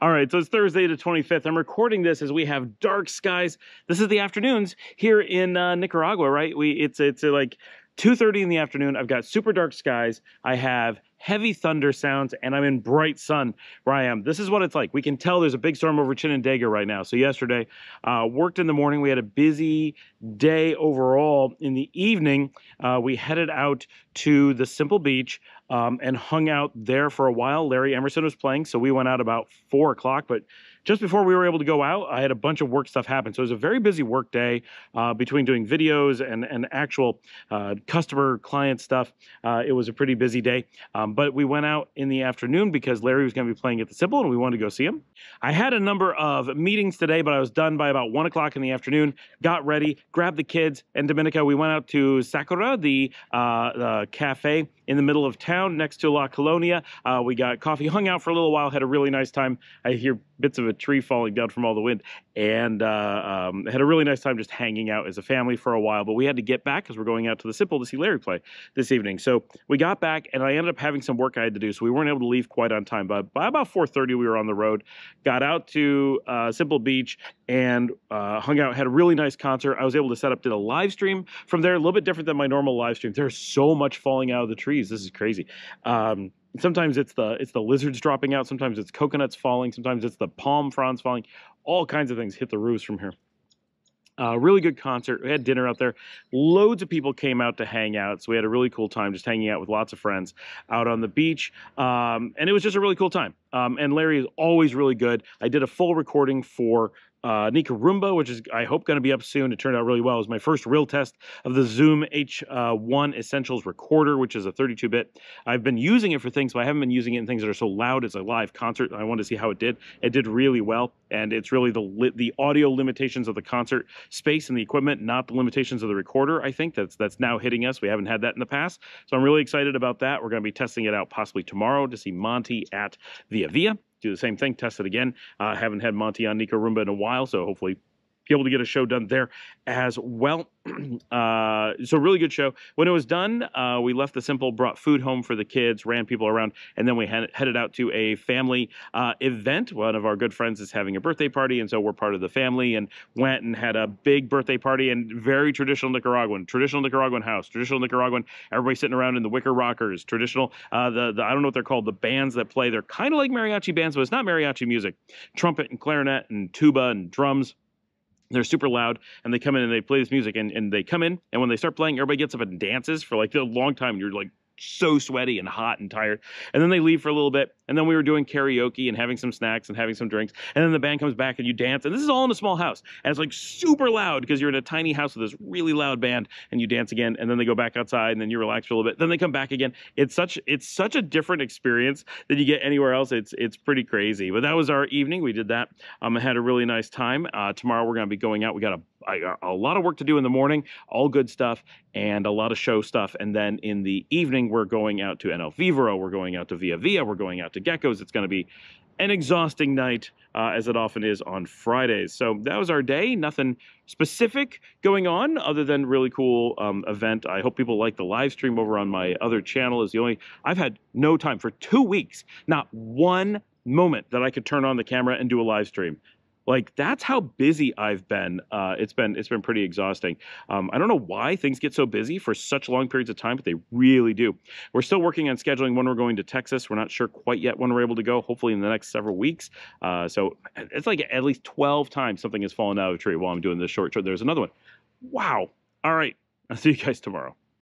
All right, so it's Thursday the 25th. I'm recording this as we have dark skies. This is the afternoons here in uh, Nicaragua, right? We it's it's uh, like 2:30 in the afternoon. I've got super dark skies. I have heavy thunder sounds, and I'm in bright sun where I am. This is what it's like. We can tell there's a big storm over Chinandega right now. So yesterday, uh, worked in the morning. We had a busy day overall. In the evening, uh, we headed out to the Simple Beach um, and hung out there for a while. Larry Emerson was playing, so we went out about four o'clock. But just before we were able to go out, I had a bunch of work stuff happen. So it was a very busy work day uh, between doing videos and, and actual uh, customer client stuff. Uh, it was a pretty busy day. Um, but we went out in the afternoon because Larry was going to be playing at the Simple and we wanted to go see him. I had a number of meetings today, but I was done by about one o'clock in the afternoon. Got ready, grabbed the kids and Dominica. We went out to Sakura, the, uh, the cafe in the middle of town next to La Colonia. Uh, we got coffee, hung out for a little while, had a really nice time. I hear bits of a tree falling down from all the wind, and uh, um, had a really nice time just hanging out as a family for a while. But we had to get back because we're going out to the Simple to see Larry play this evening. So we got back, and I ended up having some work I had to do, so we weren't able to leave quite on time. But by about 4:30, we were on the road. Got out to uh, Simple Beach and uh, hung out. Had a really nice concert. I was able to set up did a live stream from there, a little bit different than my normal live stream. There's so much falling out of the trees. This is crazy. Um, sometimes it's the it's the lizards dropping out sometimes it's coconuts falling sometimes it's the palm fronds falling all kinds of things hit the roofs from here uh, really good concert. We had dinner out there. Loads of people came out to hang out. So we had a really cool time just hanging out with lots of friends out on the beach. Um, and it was just a really cool time. Um, and Larry is always really good. I did a full recording for uh, NicaRumba, which is I hope going to be up soon. It turned out really well. It was my first real test of the Zoom H1 uh, Essentials recorder, which is a 32-bit. I've been using it for things, but I haven't been using it in things that are so loud as a live concert. I wanted to see how it did. It did really well, and it's really the the audio limitations of the concert space and the equipment, not the limitations of the recorder. I think that's that's now hitting us. We haven't had that in the past, so I'm really excited about that. We're going to be testing it out possibly tomorrow to see Monty at Via Via do the same thing, test it again. I uh, haven't had Monty on NicaRumba in a while, so hopefully be able to get a show done there as well. uh, so really good show. When it was done, uh, we left the simple, brought food home for the kids, ran people around, and then we had, headed out to a family uh, event. One of our good friends is having a birthday party, and so we're part of the family and went and had a big birthday party and very traditional Nicaraguan, traditional Nicaraguan house, traditional Nicaraguan. Everybody sitting around in the wicker rockers, traditional. Uh, the, the I don't know what they're called. The bands that play, they're kind of like mariachi bands, but it's not mariachi music. Trumpet and clarinet and tuba and drums they're super loud and they come in and they play this music and, and they come in and when they start playing everybody gets up and dances for like a long time and you're like so sweaty and hot and tired. And then they leave for a little bit. And then we were doing karaoke and having some snacks and having some drinks. And then the band comes back and you dance. And this is all in a small house. And it's like super loud because you're in a tiny house with this really loud band and you dance again. And then they go back outside and then you relax for a little bit. Then they come back again. It's such it's such a different experience than you get anywhere else. It's it's pretty crazy. But that was our evening. We did that. Um, I had a really nice time. Uh, tomorrow we're going to be going out. We got a a lot of work to do in the morning, all good stuff, and a lot of show stuff. And then in the evening, we're going out to NL Vivero, we're going out to Via Via, we're going out to Geckos. It's going to be an exhausting night, uh, as it often is on Fridays. So that was our day. Nothing specific going on other than really cool um, event. I hope people like the live stream over on my other channel. Is the only I've had no time for two weeks, not one moment that I could turn on the camera and do a live stream. Like that's how busy I've been. Uh, it's been it's been pretty exhausting. Um, I don't know why things get so busy for such long periods of time, but they really do. We're still working on scheduling when we're going to Texas. We're not sure quite yet when we're able to go. Hopefully in the next several weeks. Uh, so it's like at least twelve times something has fallen out of a tree while I'm doing this short show. There's another one. Wow. All right. I'll see you guys tomorrow.